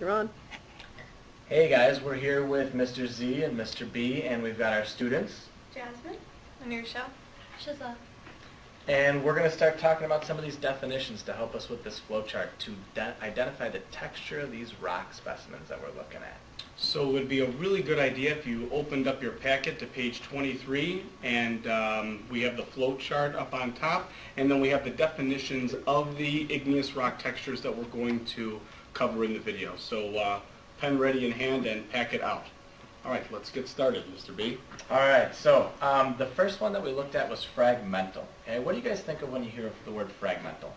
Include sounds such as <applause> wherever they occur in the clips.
You're on. Hey guys, we're here with Mr. Z and Mr. B, and we've got our students. Jasmine. Anursha. Shiza. And we're going to start talking about some of these definitions to help us with this flowchart to identify the texture of these rock specimens that we're looking at. So it would be a really good idea if you opened up your packet to page 23 and um, we have the flow chart up on top and then we have the definitions of the igneous rock textures that we're going to cover in the video. So uh, pen ready in hand and pack it out. All right, let's get started, Mr. B. All right, so um, the first one that we looked at was fragmental. Okay, what do you guys think of when you hear the word fragmental?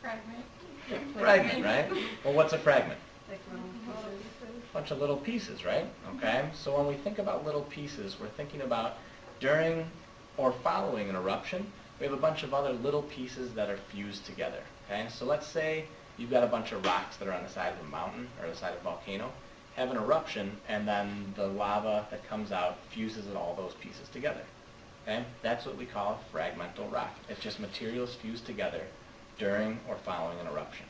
Fragment. Yeah, fragment, right? Well, what's a fragment? A bunch of little pieces, right? Okay, so when we think about little pieces, we're thinking about during or following an eruption, we have a bunch of other little pieces that are fused together. Okay, so let's say you've got a bunch of rocks that are on the side of a mountain or the side of a volcano have an eruption, and then the lava that comes out fuses all those pieces together. Okay? That's what we call a fragmental rock. It's just materials fused together during or following an eruption.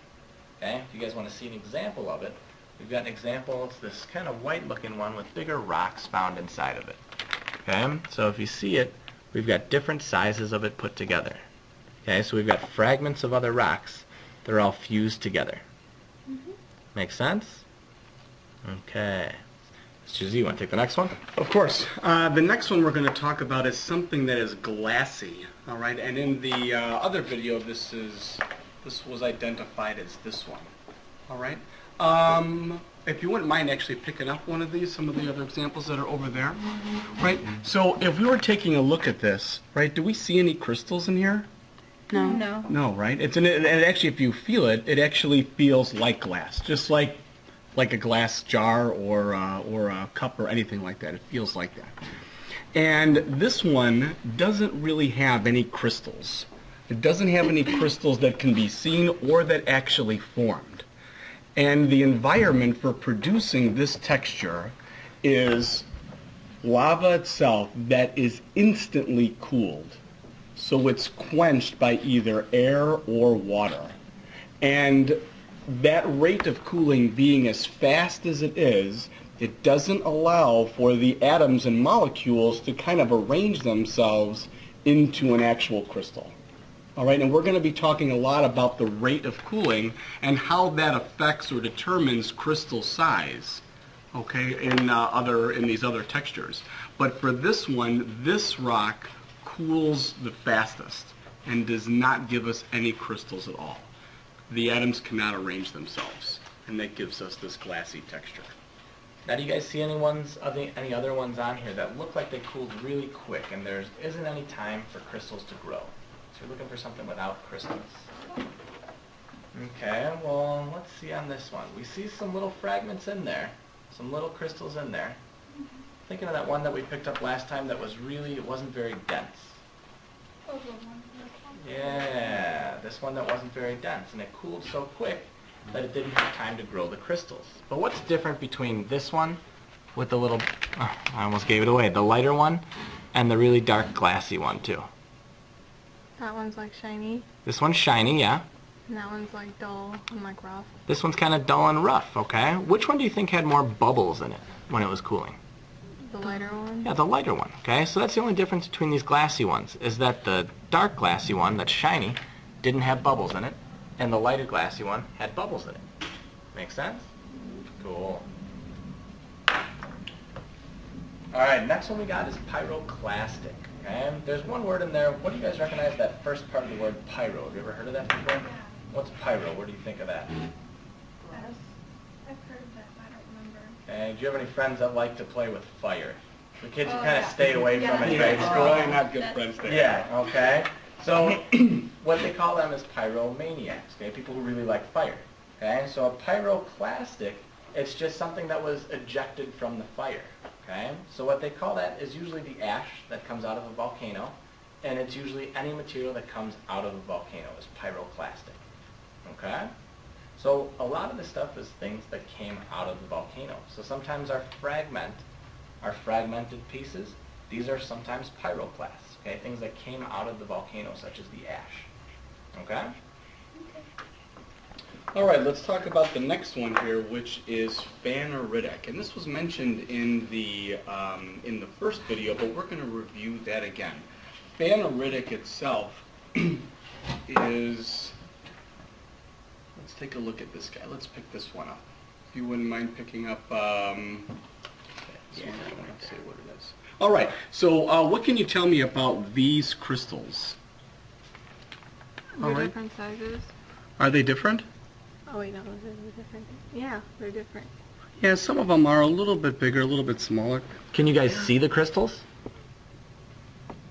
Okay? If you guys want to see an example of it, we've got an example. It's this kind of white-looking one with bigger rocks found inside of it. Okay? So if you see it, we've got different sizes of it put together. Okay? So we've got fragments of other rocks. They're all fused together. Mm -hmm. Make sense? Okay. Mr. Z, you want to take the next one? Of course. Uh, the next one we're going to talk about is something that is glassy. All right, and in the uh, other video, this is this was identified as this one. All right. Um, if you wouldn't mind actually picking up one of these, some of the other examples that are over there, right? So if we were taking a look at this, right, do we see any crystals in here? No. No. No, right? It's an, and actually, if you feel it, it actually feels like glass, just like like a glass jar or, uh, or a cup or anything like that. It feels like that. And this one doesn't really have any crystals. It doesn't have any crystals that can be seen or that actually formed. And the environment for producing this texture is lava itself that is instantly cooled. So it's quenched by either air or water. And that rate of cooling being as fast as it is, it doesn't allow for the atoms and molecules to kind of arrange themselves into an actual crystal. All right, and we're going to be talking a lot about the rate of cooling and how that affects or determines crystal size. Okay, in uh, other in these other textures, but for this one, this rock cools the fastest and does not give us any crystals at all the atoms cannot arrange themselves, and that gives us this glassy texture. Now, do you guys see any ones, any other ones on here that look like they cooled really quick, and there isn't any time for crystals to grow? So you're looking for something without crystals. Okay, well, let's see on this one. We see some little fragments in there, some little crystals in there. Thinking of that one that we picked up last time that was really, it wasn't very dense. Yeah, this one that wasn't very dense, and it cooled so quick that it didn't have time to grow the crystals. But what's different between this one with the little, oh, I almost gave it away, the lighter one, and the really dark glassy one too? That one's like shiny. This one's shiny, yeah. And that one's like dull and like rough. This one's kind of dull and rough, okay? Which one do you think had more bubbles in it when it was cooling? The lighter one? Yeah, the lighter one. Okay, so that's the only difference between these glassy ones, is that the dark glassy one, that's shiny, didn't have bubbles in it, and the lighter glassy one had bubbles in it. Make sense? Cool. Alright, next one we got is pyroclastic. Okay, there's one word in there. What do you guys recognize that first part of the word pyro? Have you ever heard of that before? What's pyro? What do you think of that? And do you have any friends that like to play with fire? The kids oh, kind of yeah. stay away yeah. from in grade school. Probably not good friends there. Yeah, okay. So <clears throat> what they call them is pyromaniacs, okay? People who really like fire. Okay? So a pyroclastic, it's just something that was ejected from the fire. Okay? So what they call that is usually the ash that comes out of a volcano, and it's usually any material that comes out of a volcano is pyroclastic. Okay? So a lot of the stuff is things that came out of the volcano. So sometimes our fragment, our fragmented pieces, these are sometimes pyroclasts, okay? Things that came out of the volcano, such as the ash. Okay? All right, let's talk about the next one here, which is phaneritic. And this was mentioned in the, um, in the first video, but we're going to review that again. Phaneritic itself <clears throat> is, let's take a look at this guy. Let's pick this one up. If you wouldn't mind picking up, um, this Yeah, one, that one let's right see what it is. All right, so uh, what can you tell me about these crystals? They're All right. different sizes. Are they different? Oh wait, no, those are different. Yeah, they're different. Yeah, some of them are a little bit bigger, a little bit smaller. Can you guys see the crystals?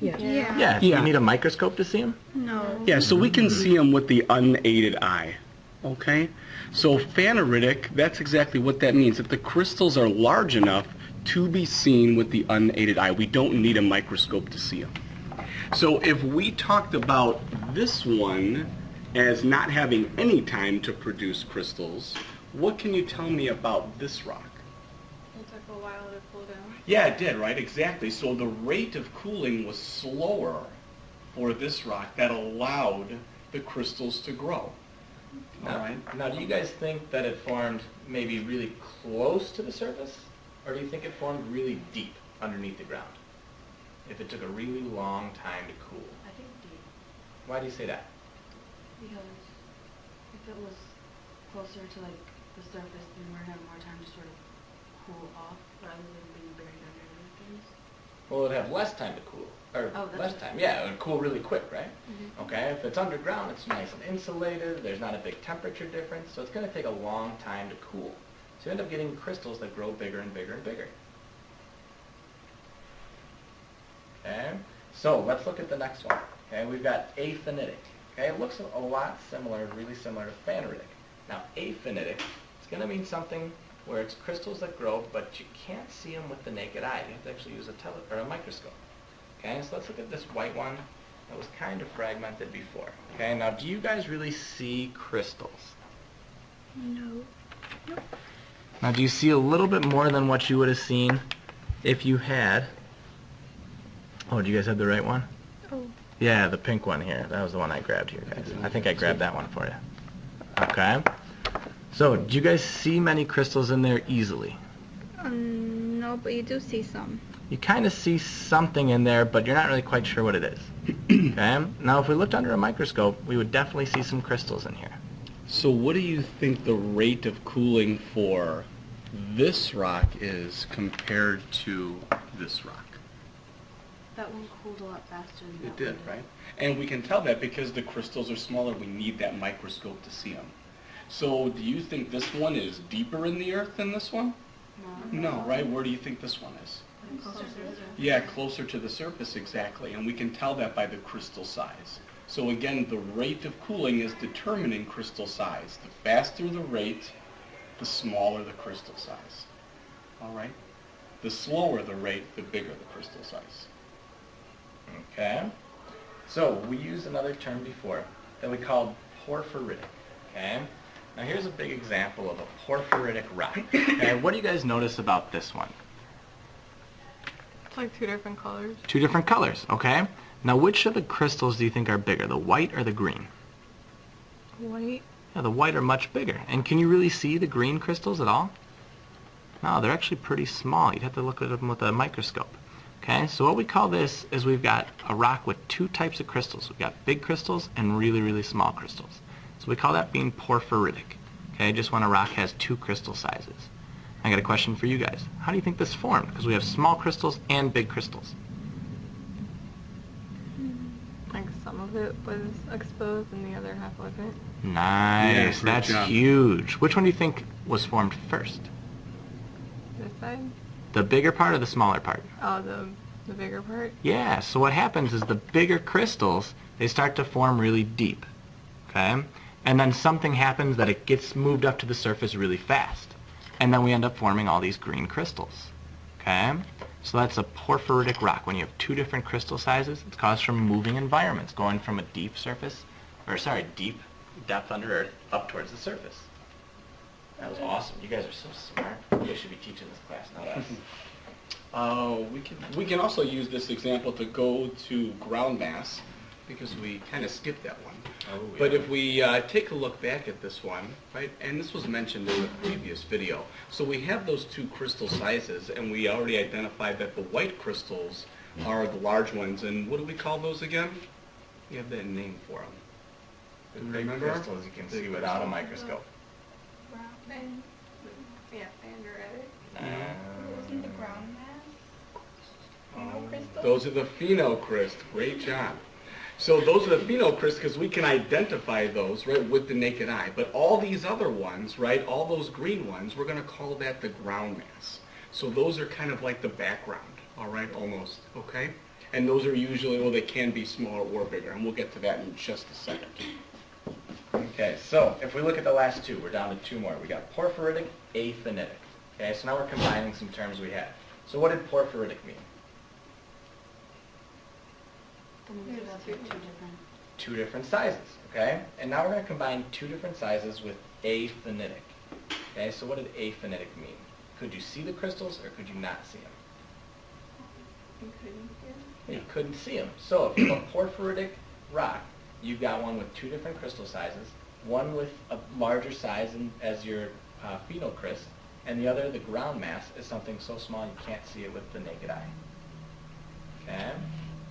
Yeah. Yeah. Yeah. You need a microscope to see them? No. Yeah, so we can see them with the unaided eye. Okay? So phaneritic, that's exactly what that means. If the crystals are large enough to be seen with the unaided eye. We don't need a microscope to see them. So if we talked about this one as not having any time to produce crystals, what can you tell me about this rock? It took a while to cool down. Yeah, it did, right? Exactly. So the rate of cooling was slower for this rock that allowed the crystals to grow. All Now, right. now, do you guys think that it formed maybe really close to the surface? Or do you think it formed really deep underneath the ground? If it took a really long time to cool. I think deep, Why do you say that? because if it was closer to like the surface, then we're gonna have more time to sort of cool off rather than being buried under other things. Well, it'd have less time to cool. Or Oh, that's less time. Yeah, it would cool really quick, right? Mhm. Okay, if it's underground, it's nice and insulated, there's not a big temperature difference, so it's going to take a long time to cool. So you end up getting crystals that grow bigger and bigger and bigger. Okay, so let's look at the next one. Okay, we've got aphanitic. Okay, it looks a lot similar, really similar to phaneritic. Now, aphanitic, it's going to mean something where it's crystals that grow, but you can't see them with the naked eye. You have to actually use a tele or a microscope. Okay, so let's look at this white one that was kind of fragmented before. Okay, now do you guys really see crystals? No. Now do you see a little bit more than what you would have seen if you had... Oh, do you guys have the right one? Oh. Yeah, the pink one here. That was the one I grabbed here, guys. I think I grabbed that one for you. Okay. So, do you guys see many crystals in there easily? Um, no, but you do see some. You kind of see something in there, but you're not really quite sure what it is. <clears throat> okay? Now, if we looked under a microscope, we would definitely see some crystals in here. So what do you think the rate of cooling for this rock is compared to this rock? That one cooled a lot faster than that It did, one right? And we can tell that because the crystals are smaller, we need that microscope to see them. So do you think this one is deeper in the earth than this one? No. No, right? Where do you think this one is? Closer to the surface. Yeah, closer to the surface, exactly. And we can tell that by the crystal size. So again, the rate of cooling is determining crystal size. The faster the rate, the smaller the crystal size. All right? The slower the rate, the bigger the crystal size. Okay? So, we used another term before that we called porphyritic. Okay? Now, here's a big example of a porphyritic rock. Okay? What do you guys notice about this one? It's like two different colors. Two different colors, okay? Now, which of the crystals do you think are bigger, the white or the green? White. Yeah, the white are much bigger. And can you really see the green crystals at all? No, they're actually pretty small. You'd have to look at them with a microscope. Okay, so what we call this is we've got a rock with two types of crystals. We've got big crystals and really, really small crystals. So we call that being porphyritic. Okay, just when a rock has two crystal sizes. I got a question for you guys. How do you think this formed? Because we have small crystals and big crystals. Hmm. Like some of it was exposed and the other half wasn't. Nice, great that's job. huge. Which one do you think was formed first? This side? The bigger part or the smaller part? Oh, the the bigger part. Yeah, so what happens is the bigger crystals, they start to form really deep, okay? And then something happens that it gets moved up to the surface really fast. And then we end up forming all these green crystals, okay? So that's a porphyritic rock. When you have two different crystal sizes, it's caused from moving environments, going from a deep surface, or sorry, deep depth under earth up towards the surface. That was awesome. You guys are so smart. You should be teaching this class, not us. <laughs> Uh, we can we can also use this example to go to ground mass because we kind of skipped that one. Oh, But if we uh, take a look back at this one, right, and this was mentioned in the previous video, so we have those two crystal sizes, and we already identified that the white crystals are the large ones, and what do we call those again? We have that name for them. The big Remember? crystals you can see without a microscope. And, yeah, Andretti. Wasn't the ground mass? Pheno crystal? Those are the phenocryst. Great job. So those are the phenocrysts because we can identify those, right, with the naked eye. But all these other ones, right, all those green ones, we're going to call that the ground mass. So those are kind of like the background, all right, almost, okay? And those are usually, well, they can be smaller or bigger, and we'll get to that in just a second. Okay, so if we look at the last two, we're down to two more. We got porphyritic, aphanitic. Okay, so now we're combining some terms we had. So what did porphyritic mean? Then we There's two. different. Two different sizes, okay? And now we're going to combine two different sizes with aphanitic. Okay, so what did aphanitic mean? Could you see the crystals or could you not see them? You couldn't hear? You couldn't see them. So if you have a porphyritic rock, you've got one with two different crystal sizes, one with a larger size in, as your uh, phenocryst, and the other, the ground mass, is something so small you can't see it with the naked eye. Okay?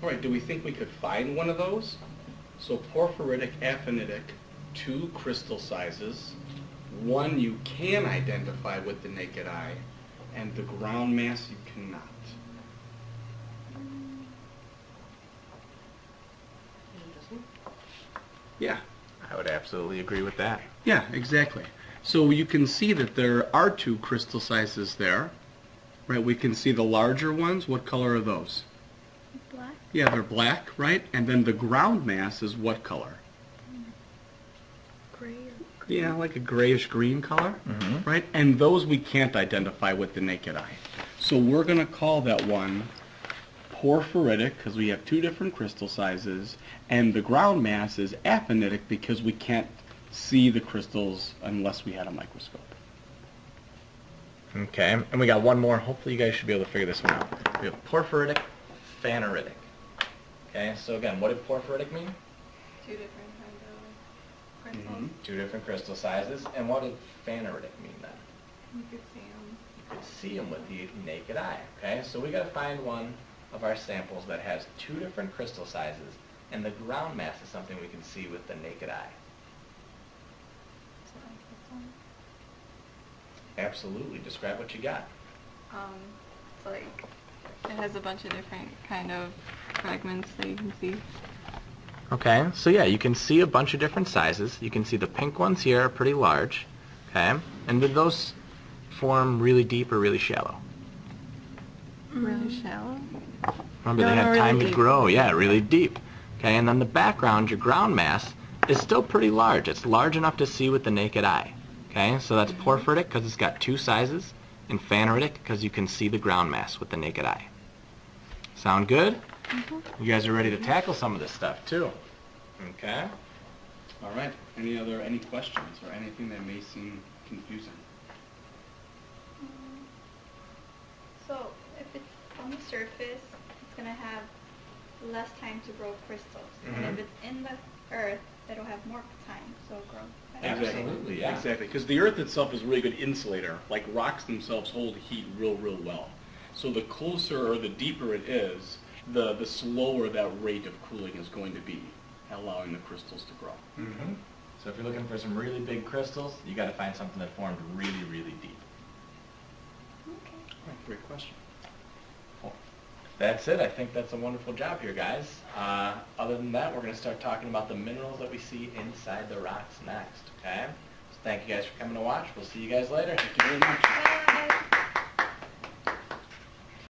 All right, do we think we could find one of those? So porphyritic, aphanitic, two crystal sizes, one you can identify with the naked eye, and the ground mass you cannot. Is it this one? Yeah. I would absolutely agree with that. Yeah, exactly. So you can see that there are two crystal sizes there, right? We can see the larger ones. What color are those? Black? Yeah, they're black, right? And then the ground mass is what color? Gray? Yeah, like a grayish green color, Mhm. right? And those we can't identify with the naked eye. So we're going to call that one porphyritic because we have two different crystal sizes, and the ground mass is aphanitic because we can't see the crystals unless we had a microscope. Okay, and we got one more. Hopefully you guys should be able to figure this one out. We have porphyritic, phaneritic. Okay, so again, what did porphyritic mean? Two different kinds of crystals. Mhm. Two different crystal sizes. And what did phaneritic mean then? You could see them. You could see them with the naked eye. Okay, so we got to find one of our samples that has two different crystal sizes, and the ground mass is something we can see with the naked eye. So like this one? Absolutely. Describe what you got. Um, it's like, it has a bunch of different kind of fragments that you can see. Okay, so yeah, you can see a bunch of different sizes. You can see the pink ones here are pretty large. Okay, and did those form really deep or really shallow? Really shallow. Remember, No, they no, had really time to deep. grow. Yeah, really deep. Okay, and then the background, your ground mass, is still pretty large. It's large enough to see with the naked eye. Okay, so that's mm-hmm. porphyritic because it's got two sizes, and phaneritic because you can see the ground mass with the naked eye. Sound good? You guys are ready to tackle some of this stuff too. Okay. All right. Any other any questions or anything that may seem confusing? So if it's on the surface, it's gonna have less time to grow crystals. And Mhm. if it's in the earth, it'll have more time, so it'll grow better. Absolutely, yeah. Exactly, because the Earth itself is a really good insulator. Like rocks themselves hold heat real, real well. So the closer or the deeper it is, the the slower that rate of cooling is going to be, allowing the crystals to grow. Mm-hmm. So if you're looking for some really big crystals, you got to find something that formed really, really deep. Okay. All right, great question. That's it. I think that's a wonderful job here, guys. Uh, other than that, we're going to start talking about the minerals that we see inside the rocks next, okay? So thank you guys for coming to watch. We'll see you guys later. Thank you very much. Bye.